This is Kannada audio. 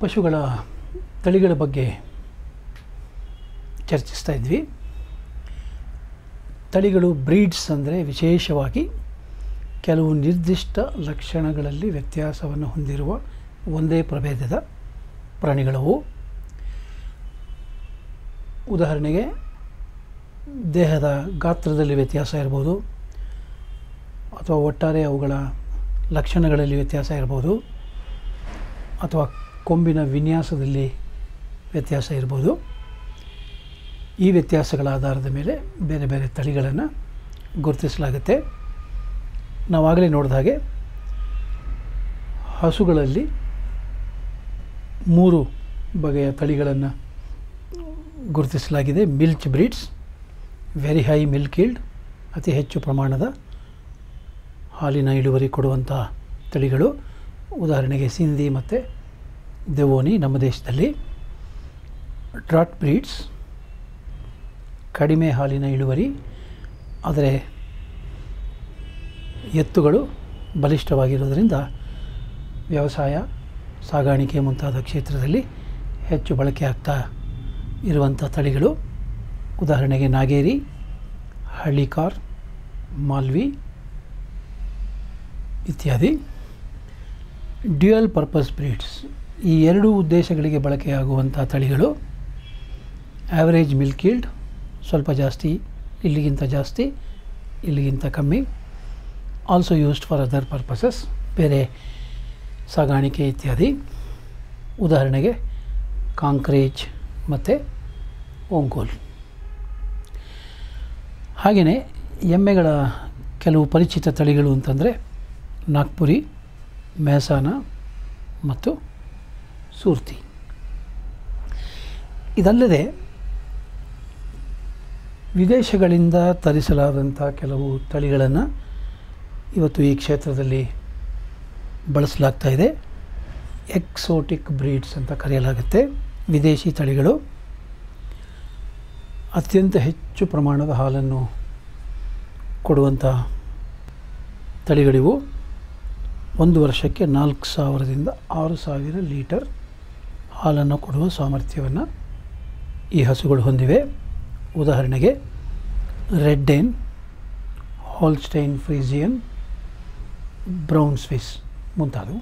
ಪಶುಗಳ ತಳಿಗಳ ಬಗ್ಗೆ ಚರ್ಚಿಸ್ತಾ ಇದ್ವಿ. ತಳಿಗಳು ಬ್ರೀಡ್ಸ್ ಅಂದರೆ ವಿಶೇಷವಾಗಿ ಕೆಲವು ನಿರ್ದಿಷ್ಟ ಲಕ್ಷಣಗಳಲ್ಲಿ ವ್ಯತ್ಯಾಸವನ್ನು ಹೊಂದಿರುವ ಒಂದೇ ಪ್ರಭೇದದ ಪ್ರಾಣಿಗಳವು. ಉದಾಹರಣೆಗೆ ದೇಹದ ಗಾತ್ರದಲ್ಲಿ ವ್ಯತ್ಯಾಸ ಇರ್ಬೋದು, ಅಥವಾ ಒಟ್ಟಾರೆ ಅವುಗಳ ಲಕ್ಷಣಗಳಲ್ಲಿ ವ್ಯತ್ಯಾಸ ಇರ್ಬೋದು, ಅಥವಾ ಕೊಂಬಿನ ವಿನ್ಯಾಸದಲ್ಲಿ ವ್ಯತ್ಯಾಸ ಇರ್ಬೋದು. ಈ ವ್ಯತ್ಯಾಸಗಳ ಆಧಾರದ ಮೇಲೆ ಬೇರೆ ಬೇರೆ ತಳಿಗಳನ್ನು ಗುರುತಿಸಲಾಗುತ್ತೆ. ನಾವಾಗಲೇ ನೋಡಿದ ಹಾಗೆ ಹಸುಗಳಲ್ಲಿ ಮೂರು ಬಗೆಯ ತಳಿಗಳನ್ನು ಗುರುತಿಸಲಾಗಿದೆ. Milch breeds, very high milk yield, ಅತಿ ಹೆಚ್ಚು ಪ್ರಮಾಣದ ಹಾಲಿನ ಇಳುವರಿ ಕೊಡುವಂಥ ತಳಿಗಳು. ಉದಾಹರಣೆಗೆ ಸಿಂಧಿ ಮತ್ತು ದೆವೋನಿ ನಮ್ಮ ದೇಶದಲ್ಲಿ ಡ್ರಾಟ್ ಬ್ರೀಡ್ಸ್, ಕಡಿಮೆ ಹಾಲಿನ ಇಳುವರಿ, ಆದರೆ ಎತ್ತುಗಳು ಬಲಿಷ್ಠವಾಗಿರೋದರಿಂದ ವ್ಯವಸಾಯ, ಸಾಗಾಣಿಕೆ ಮುಂತಾದ ಕ್ಷೇತ್ರದಲ್ಲಿ ಹೆಚ್ಚು ಬಳಕೆ ಆಗ್ತಾ ಇರುವಂಥ ತಳಿಗಳು. ಉದಾಹರಣೆಗೆ ನಾಗೇರಿ, ಹಳ್ಳಿಕಾರ್, ಮಾಲ್ವಿ ಇತ್ಯಾದಿ. ಡ್ಯುಯಲ್ ಪರ್ಪಸ್ ಬ್ರೀಡ್ಸ್ ಈ ಎರಡೂ ಉದ್ದೇಶಗಳಿಗೆ ಬಳಕೆಯಾಗುವಂಥ ತಳಿಗಳು ಆ್ಯಾವರೇಜ್ ಮಿಲ್ಕ್ ಈಲ್ಡ್ ಸ್ವಲ್ಪ ಜಾಸ್ತಿ, ಇಲ್ಲಿಗಿಂತ ಜಾಸ್ತಿ, ಇಲ್ಲಿಗಿಂತ ಕಮ್ಮಿ also used for other purposes ಬೇರೆ ಸಾಗಾಣಿಕೆ ಇತ್ಯಾದಿ. ಉದಾಹರಣೆಗೆ ಕಾಂಕ್ರೇಜ್ ಮತ್ತು ಓಂಕೋಲ್. ಹಾಗೆಯೇ ಎಮ್ಮೆಗಳ ಕೆಲವು ಪರಿಚಿತ ತಳಿಗಳು ಅಂತಂದರೆ ನಾಗ್ಪುರಿ ಮೆಹಸಾನ ಮತ್ತು ಸೂರ್ತಿ. ಇದಲ್ಲದೆ ವಿದೇಶಗಳಿಂದ ತರಿಸಲಾದಂಥ ಕೆಲವು ತಳಿಗಳನ್ನು ಇವತ್ತು ಈ ಕ್ಷೇತ್ರದಲ್ಲಿ ಬಳಸಲಾಗ್ತಾ ಇದೆ. ಎಕ್ಸೋಟಿಕ್ ಬ್ರೀಡ್ಸ್ ಅಂತ ಕರೆಯಲಾಗುತ್ತೆ. ವಿದೇಶಿ ತಳಿಗಳು. ಅತ್ಯಂತ ಹೆಚ್ಚು ಪ್ರಮಾಣದ ಹಾಲನ್ನು ಕೊಡುವಂಥ ತಳಿಗಳಿವು. ಒಂದು ವರ್ಷಕ್ಕೆ ನಾಲ್ಕು ಸಾವಿರದಿಂದ ಆರು ಸಾವಿರ ಲೀಟರ್ ಹಾಲನ್ನು ಕೊಡುವ ಸಾಮರ್ಥ್ಯವನ್ನು ಈ ಹಸುಗಳು ಹೊಂದಿವೆ. ಉದಾಹರಣೆಗೆ Red Dane Holstein Friesian Brown Swiss ಮುಂತಾದವು.